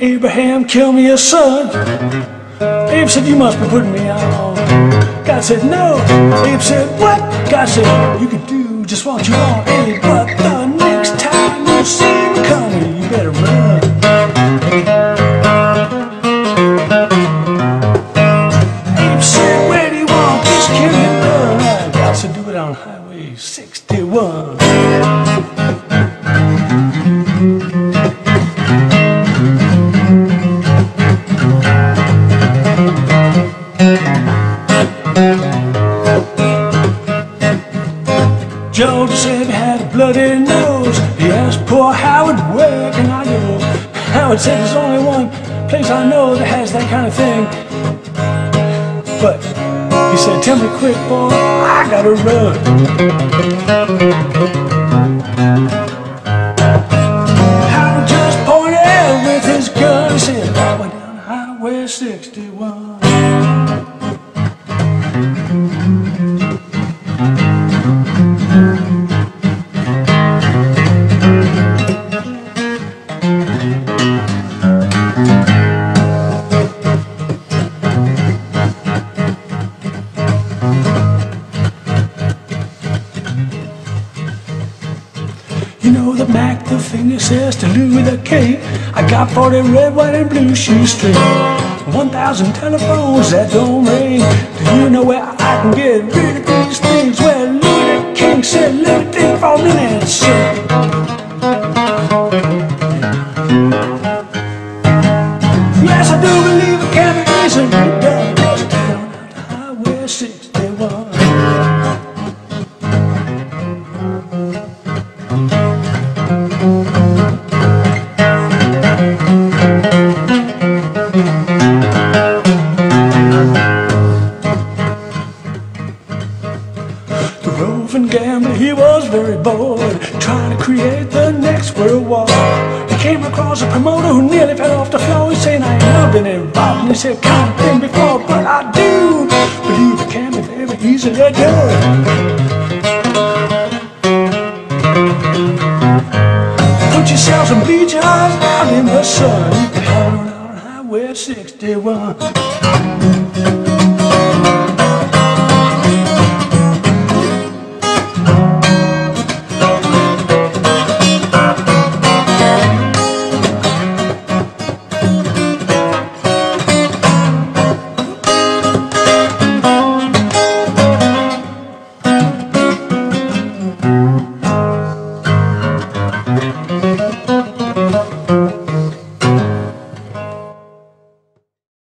Abraham, kill me a son. Abe said, you must be putting me on. God said, no. Abe said, what? God said, you can do just what you want, Abe, but the next time you see me coming, you better run. Abe said, where do you want this killing done? God said, do it on Highway 61. Bloody nose. He asked poor Howard, where can I go? Howard said there's only one place I know that has that kind of thing. But he said, tell me quick, boy, I gotta run. You know the Mac, the finger says to Louis the K. I got 40 red, white, and blue shoes straight. 1,000 telephones that don't ring. Do you know where I can get rid of Roving gambler, he was very bored, trying to create the next world war. He came across a promoter who nearly fell off the floor. He's saying, I ain't never been involved in this here kind of thing before, but I do believe it can be very easily done. Put yourself some bleachers out in the sun. Out on Highway 61.